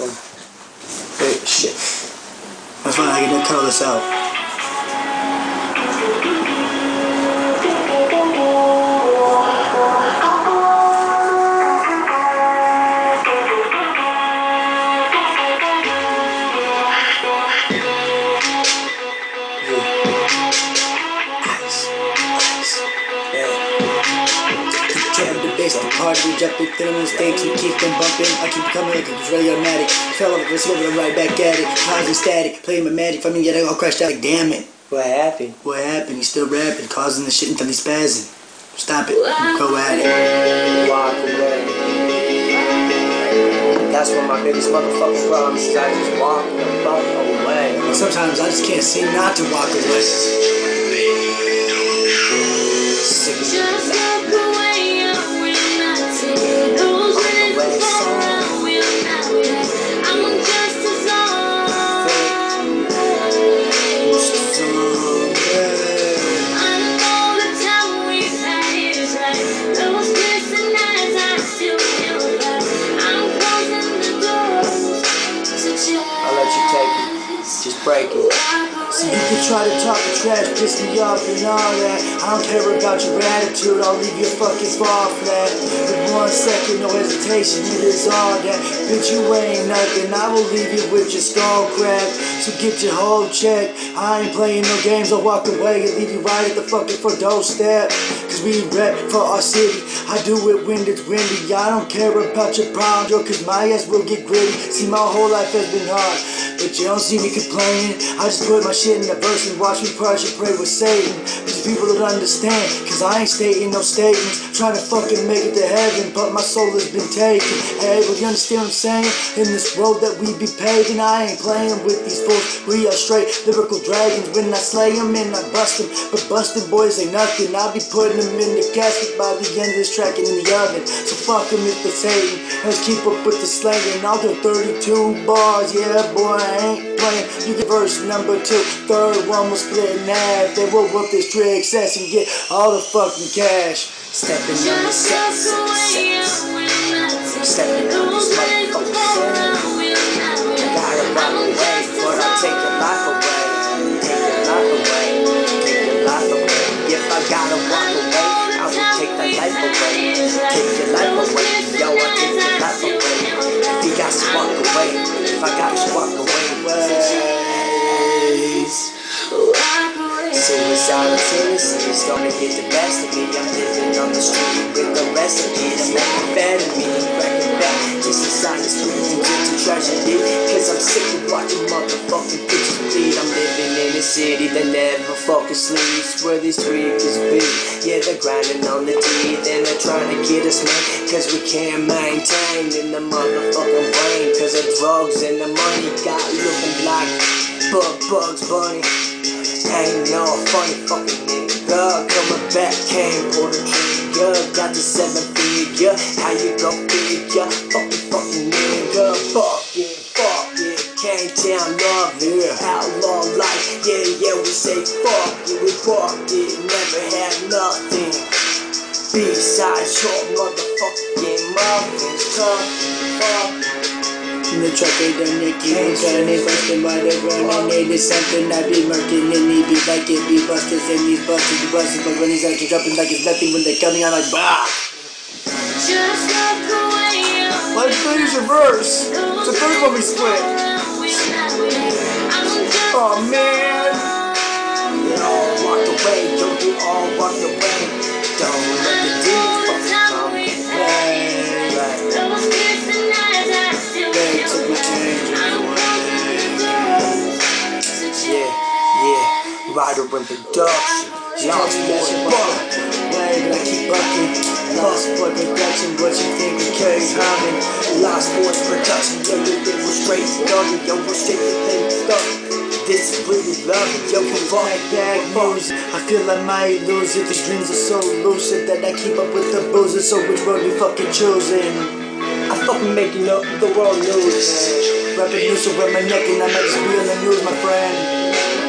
Wait, shit. That's why I can cut all this out. Hard to jump it, thin on stakes, you keep them bumping. I keep coming like it was really automatic. Fell off, let's I'm right back at it. Causing static, playing my magic, for me, yet I all crashed out like, damn it. What happened? What happened? He's still rapping, causing the shit until he's spazzing. Stop it. Go at it. Walk away. That's one of my biggest motherfucking problems is I just walk the fuck away. Sometimes I just can't seem not to walk away. So you can try to talk the trash, piss me off and all that. I don't care about your attitude, I'll leave your fucking bar flat. With one second, no hesitation, it is all that. Bitch, you ain't nothing, I will leave you with your skull cracked. So get your whole check. I ain't playing no games, I'll walk away and leave you right at the fucking front doorstep. Cause we rep for our city. I do it when it's windy. I don't care about your problems, yo, cause my ass will get gritty. See, my whole life has been hard. But you don't see me complaining. I just put my shit in the verse and watch me crush and pray with Satan. These people don't understand, cause I ain't stating no statements. Trying to fucking make it to heaven, but my soul has been taken. Hey, but you understand what I'm saying? In this road that we be paving, I ain't playing with these fools. We are straight lyrical dragons. When I slay them and I bust them, but busting boys ain't nothing. I'll be putting them in the casket by the end of this track and in the oven. So fuck them if it's hating. Let's keep up with the slanging. I'll do 32 bars, yeah, boy. I ain't playing. You get verse number two, third one will split in half. Then we'll whoop this tree excess and get all the fucking cash. Stepping on the set, stepping on this motherfucking Suicidal tendencies gonna get the best of me. I'm living on the street with the rest of it. I'm methamphetamine, cracking back. Just inside the streets into tragedy. Cause I'm sick of watching motherfucking bitches bleed. I'm living in a city that never fucking sleeps. Where these tweakers be. Yeah, they're grinding on the teeth and they're trying to get us mad. Cause we can't maintain in the motherfucking brain. Cause the drugs and the money got looking like Bug Bugs Bunny. Ain't no funny fucking nigga. Coming back, came for the trigger. Got the seven figure. How you gon' figure? Fucking fucking nigga. Fuck it, fuck it. Came down love it. Outlaw life. Yeah, yeah, we say fuck it. We fucked it. Never had nothing. Besides your motherfucking muffins. Come, fuck. In the truck, they done Nicky gun they bustin' by the run and they did something I be murking and he be like it be busters and these busters be busting but when he's actually dropping like it's nothing when they coming out like bah Just look away Let's finish verse. It's the third one we split. Oh man. They all walked away, don't you all walked away. Rider in production. Lost boy buck. Way but I keep bucking. Lost boy production. What you think we carry Harmon? Lost boys production. Yo, yo, they were straight doggy. Yo, we're straight to thing stuck. This is really love, yo, can fuck bad news. I feel I might lose it. These dreams are so lucid that I keep up with the boozers. So which road we fucking choosing? I fucking making up the world news. Rapping news around my neck and I might just be on the news, my friend.